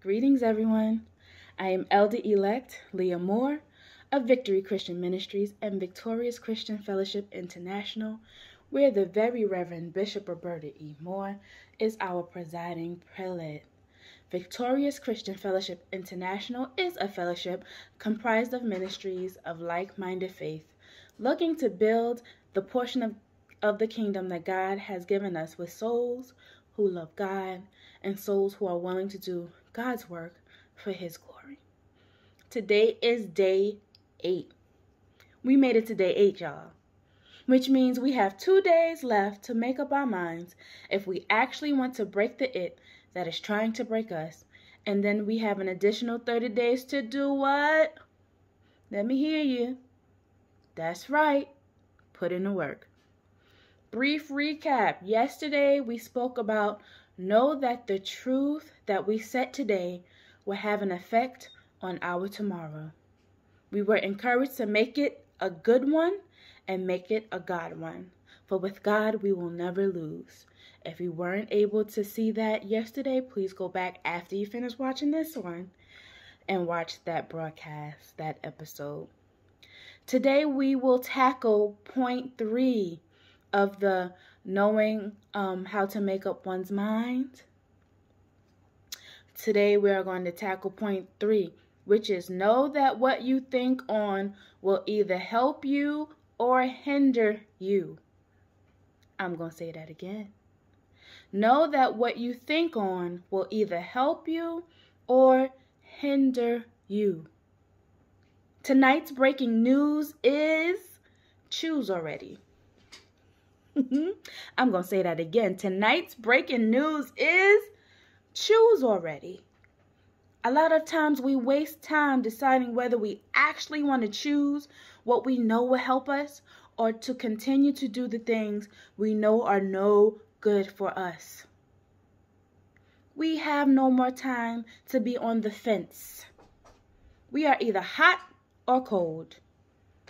Greetings, everyone. I am Elder Elect Leah Moore of Victory Christian Ministries and Victorious Christian Fellowship International, where the very Reverend Bishop Roberta E. Moore is our presiding prelate. Victorious Christian Fellowship International is a fellowship comprised of ministries of like minded faith, looking to build the portion of, of the kingdom that God has given us with souls who love God and souls who are willing to do God's work for His glory. Today is day eight. We made it to day eight, y'all, which means we have two days left to make up our minds if we actually want to break the it that is trying to break us. And then we have an additional 30 days to do what? Let me hear you. That's right. Put in the work. Brief recap. Yesterday we spoke about know that the truth that we set today will have an effect on our tomorrow. We were encouraged to make it a good one and make it a God one. For with God, we will never lose. If you weren't able to see that yesterday, please go back after you finish watching this one and watch that broadcast, that episode. Today, we will tackle point three of the knowing um, how to make up one's mind. Today, we are going to tackle point three, which is know that what you think on will either help you or hinder you. I'm going to say that again. Know that what you think on will either help you or hinder you. Tonight's breaking news is choose already. Mm-hmm. I'm going to say that again. Tonight's breaking news is choose already. A lot of times we waste time deciding whether we actually want to choose what we know will help us or to continue to do the things we know are no good for us. We have no more time to be on the fence. We are either hot or cold.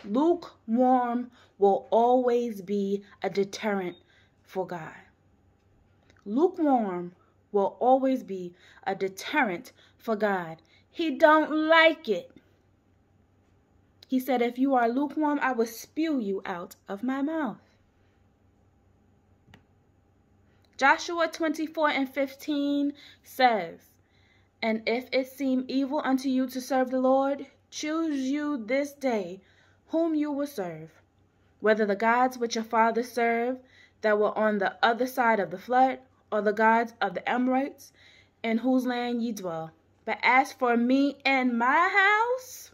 Lukewarm will always be a deterrent for God. Lukewarm will always be a deterrent for God. He don't like it. He said, If you are lukewarm, I will spew you out of my mouth. Joshua 24 and 15 says, And if it seem evil unto you to serve the Lord, choose you this day whom you will serve, whether the gods which your fathers served that were on the other side of the flood, or the gods of the Amorites, in whose land ye dwell. But as for me and my house,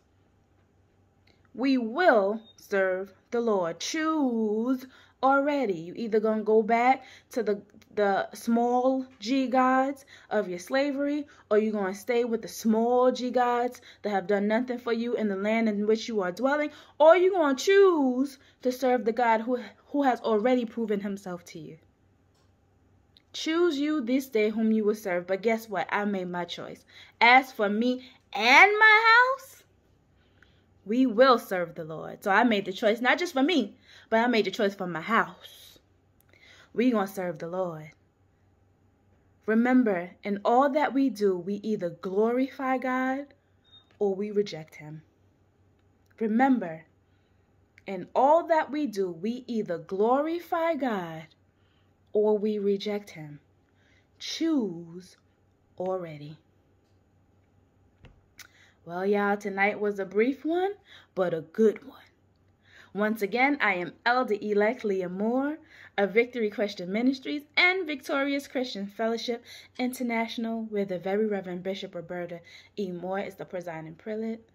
we will serve the Lord. Choose already. You either gonna go back to the the small g gods of your slavery, or you're gonna stay with the small g gods that have done nothing for you in the land in which you are dwelling, or you're gonna choose to serve the God who who has already proven himself to you. Choose you this day whom you will serve. But guess what? I made my choice. As for me and my house, we will serve the Lord. So I made the choice, not just for me, but I made the choice for my house. We going to serve the Lord. Remember, in all that we do, we either glorify God or we reject him. Remember, in all that we do, we either glorify God or we reject him. Choose already. Well, y'all, tonight was a brief one, but a good one. Once again, I am Elder Elect Leah Moore of Victory Christian Ministries and Victorious Christian Fellowship International, where the Very Reverend Bishop Roberta E. Moore is the presiding prelate.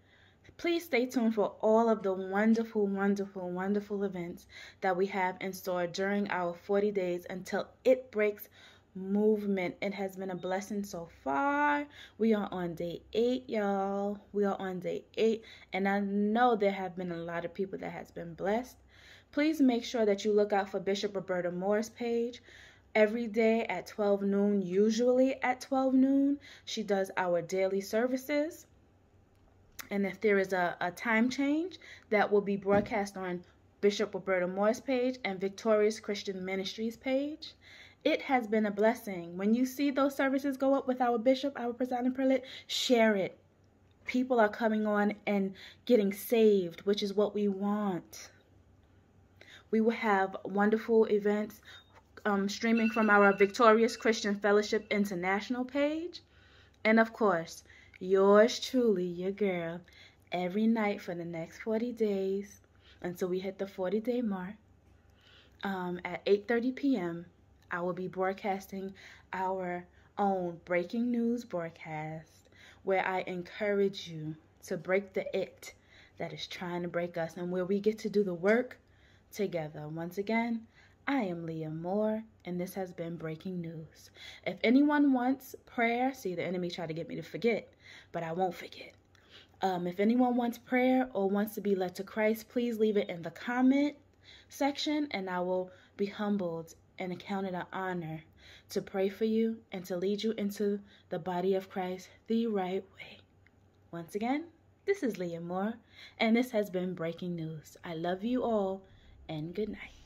Please stay tuned for all of the wonderful, wonderful, wonderful events that we have in store during our 40 days until it breaks movement. It has been a blessing so far. We are on day eight, y'all. We are on day eight, and I know there have been a lot of people that has been blessed. Please make sure that you look out for Bishop Roberta Moore's page every day at 12 noon, usually at 12 noon. She does our daily services. And if there is a, a time change, that will be broadcast on Bishop Roberta Moore's page and Victorious Christian Ministries page. It has been a blessing. When you see those services go up with our bishop, our presiding prelate, share it. People are coming on and getting saved, which is what we want. We will have wonderful events um, streaming from our Victorious Christian Fellowship International page. And of course, yours truly, your girl, every night for the next 40 days until we hit the 40 day mark um, at 8.30 p.m. I will be broadcasting our own breaking news broadcast where I encourage you to break the it that is trying to break us and where we get to do the work together. Once again, I am Leah Moore, and this has been Breaking News. If anyone wants prayer, see, the enemy tried to get me to forget, but I won't forget. Um, if anyone wants prayer or wants to be led to Christ, please leave it in the comment section, and I will be humbled and accounted an honor to pray for you and to lead you into the body of Christ the right way. Once again, this is Leah Moore, and this has been Breaking News. I love you all, and good night.